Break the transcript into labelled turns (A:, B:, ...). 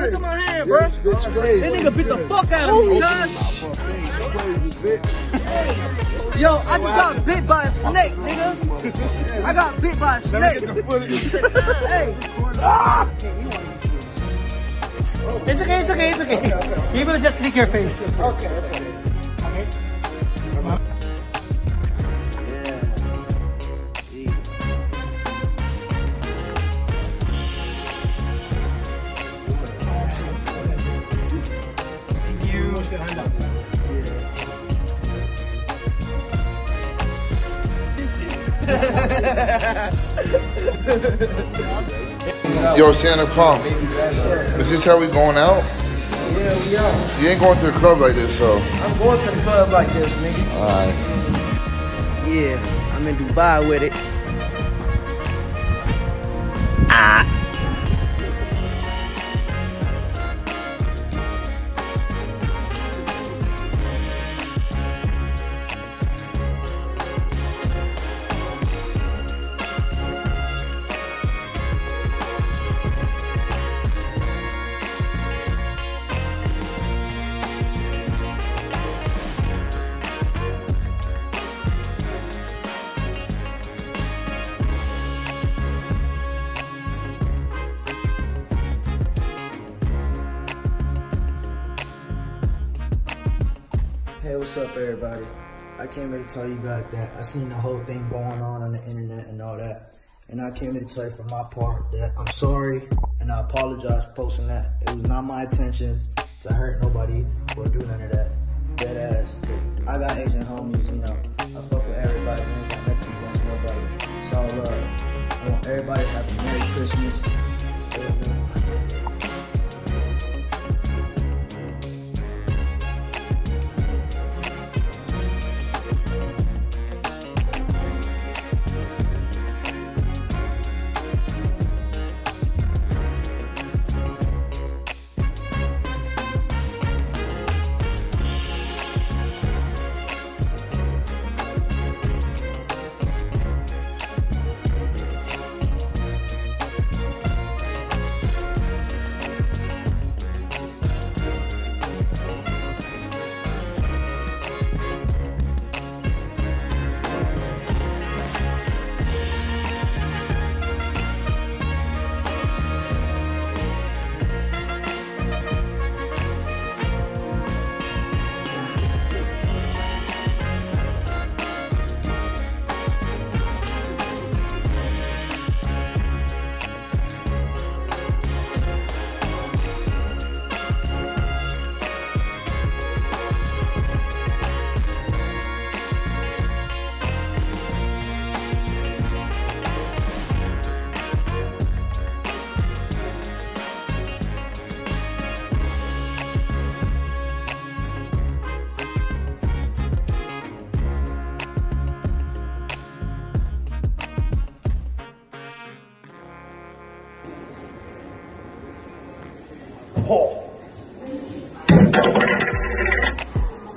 A: Look at my hand, bro. That nigga bit the fuck out of me, cuz. Yo, I just got bit by a snake, nigga. I got bit by a snake. hey.
B: It's okay, it's okay, it's okay. He will just lick your face.
A: Okay, okay.
B: Thank
C: Yo, Santa Pump. Is this how we going out?
A: Yeah, we out.
C: You ain't going to the club like this, so.
A: I'm going to the club like this, nigga.
C: Alright.
A: Yeah, I'm in Dubai with it. Ah.
D: Hey, what's up, everybody? I came here to tell you guys that I seen the whole thing going on on the internet and all that. And I came here to tell you from my part that I'm sorry and I apologize for posting that. It was not my intentions to hurt nobody or do none of that. Dead ass. I got Asian homies, you know. I fuck with everybody. We ain't got nothing against nobody. It's all love. I want everybody to have a Merry Christmas.
B: Paul.